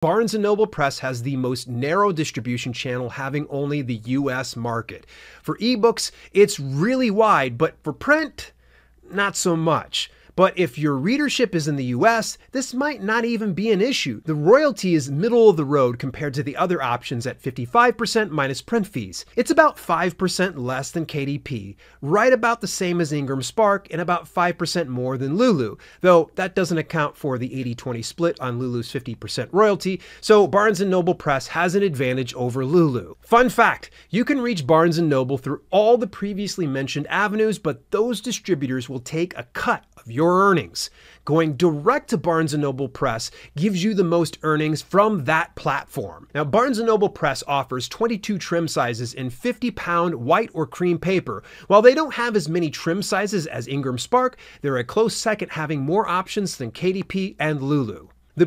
Barnes & Noble Press has the most narrow distribution channel having only the US market. For ebooks, it's really wide, but for print, not so much. But if your readership is in the US, this might not even be an issue. The royalty is middle of the road compared to the other options at 55% minus print fees. It's about 5% less than KDP, right about the same as IngramSpark, and about 5% more than Lulu, though that doesn't account for the 80-20 split on Lulu's 50% royalty, so Barnes & Noble Press has an advantage over Lulu. Fun fact, you can reach Barnes & Noble through all the previously mentioned avenues, but those distributors will take a cut of your earnings. Going direct to Barnes & Noble Press gives you the most earnings from that platform. Now, Barnes & Noble Press offers 22 trim sizes in 50-pound white or cream paper. While they don't have as many trim sizes as IngramSpark, they're a close second having more options than KDP and Lulu.